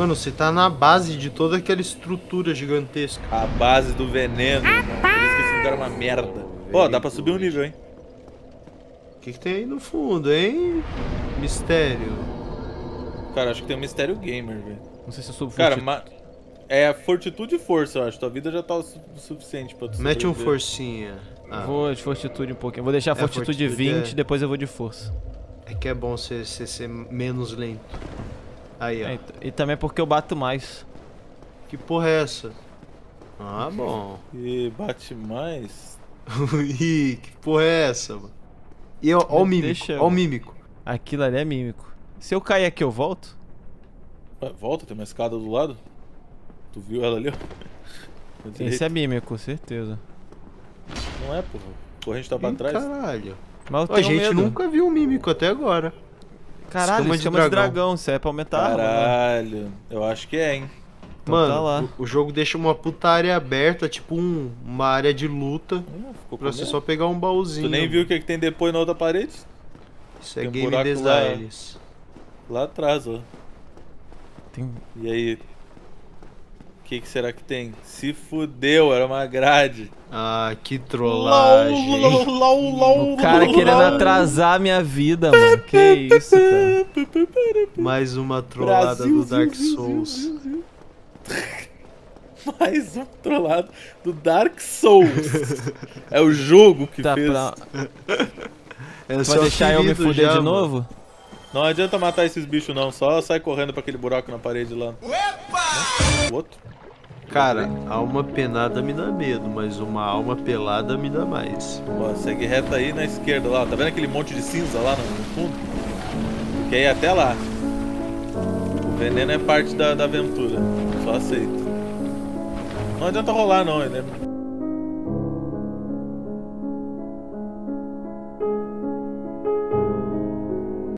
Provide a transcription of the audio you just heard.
Mano, você tá na base de toda aquela estrutura gigantesca. A base do veneno, irmão. Por isso que esse lugar é uma merda. Ó, dá pra subir um nível, hein? O que, que tem aí no fundo, hein? Mistério. Cara, acho que tem um mistério gamer, velho. Não sei se eu sou Cara, ma... é fortitude e força, eu acho. Tua vida já tá o su- suficiente pra tu Mete um forcinha. Ah, Vou de fortitude um pouquinho. Vou deixar a É, fortitude, fortitude 20, é- depois eu vou de força. é que é bom você, você ser menos lento. Aí, ó. É, e- também porque eu bato mais. Que porra é essa? Ah, bom. E bate mais. Ih, que porra é essa, mano? E ó, ó o mímico, deixa- ó o mímico. Aquilo ali é mímico. Se eu cair aqui, eu volto? Ué, volta, tem uma escada do lado. Tu viu ela ali, ó? Esse é mímico, certeza. Não é, porra. Corrente tá pra Ih, trás. Caralho. Mas eu A gente medo. nunca viu um mímico até agora. Caralho, Escama escama, de de, dragão. dragão. Isso é pra aumentar? Caralho. Eu acho que é, hein? Então Mano, tá lá. O, o jogo deixa uma puta área aberta, tipo um- uma área de luta, Hum, ficou pra você medo. só pegar um baúzinho. Tu nem viu o que, que tem depois na outra parede? Isso é tem um game buraco lá. Lá atrás, ó. Tem... E aí? O que, que será que tem? Se fudeu, era uma grade. Ah, que trollagem. O cara querendo atrasar a minha vida, mano. Que isso, cara. Mais uma trollada Brasil, do Dark Souls. Zil. Mais um trollado do Dark Souls. é o jogo que Tá fez. pra... É vai deixar eu me fuder já, de mano. novo? Não adianta matar esses bichos não, só sai correndo pra aquele buraco na parede lá. O outro? Cara, alma penada me dá medo, mas uma alma pelada me dá mais. Ó, segue reto aí na esquerda lá. Tá vendo aquele monte de cinza lá no fundo? Quer ir até lá. O veneno é parte da, da aventura. Só aceita. Não adianta rolar não, ele é